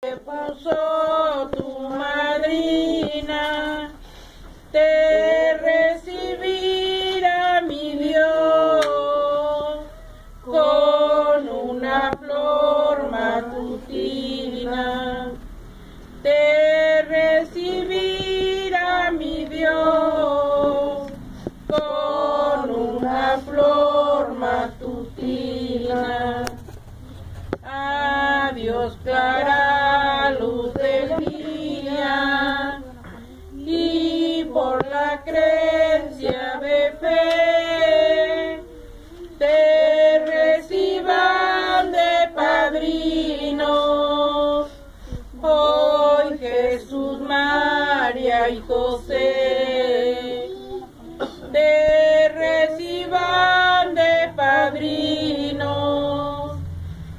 Te puso tu madrina, te recibirá mi Dios con una flor matutina. Te recibirá mi Dios con una flor matutina. Adiós, clara María y José, te reciban de padrinos.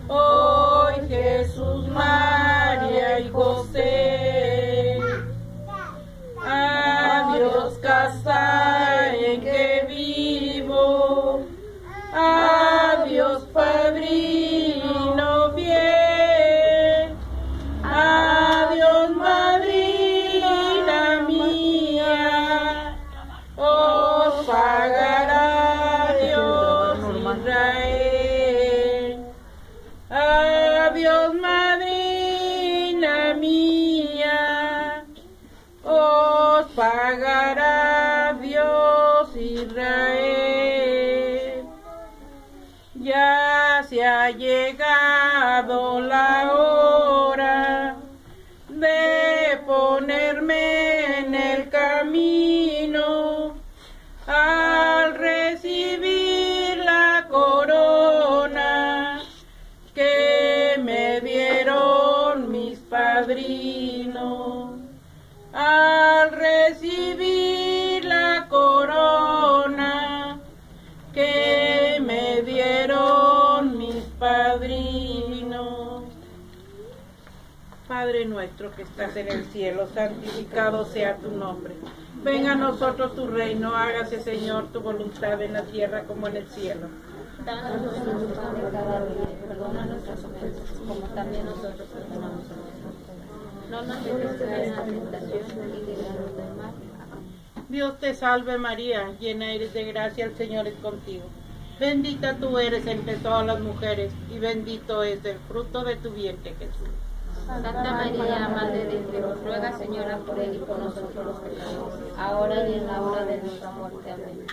Hoy Jesús, María y José. Adiós casa en que vivo. Adiós, madrina mía, os pagará Dios Israel. Ya se ha llegado la hora mis padrinos. Al recibir la corona que me dieron mis padrinos. Padre nuestro que estás en el cielo, santificado sea tu nombre. Venga a nosotros tu reino, hágase Señor tu voluntad en la tierra como en el cielo. Danos nuestro pan de cada día, perdona nuestras ofensas, como también nosotros perdonamos a. No nos dejes caer en la tentación y líbranos del mal. Amén. Dios te salve María, llena eres de gracia, el Señor es contigo. Bendita tú eres entre todas las mujeres y bendito es el fruto de tu vientre Jesús. Santa María, Madre de Dios, ruega Señora por él y por nosotros los pecadores, ahora y en la hora de nuestra muerte. Amén.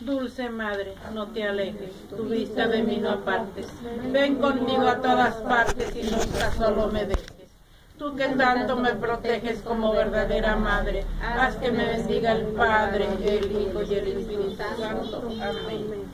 Dulce Madre, no te alejes, tu vista de mí no apartes. Ven conmigo a todas partes y nunca solo me dejes. Tú que tanto me proteges como verdadera Madre, haz que me bendiga el Padre, el Hijo y el Espíritu Santo. Amén.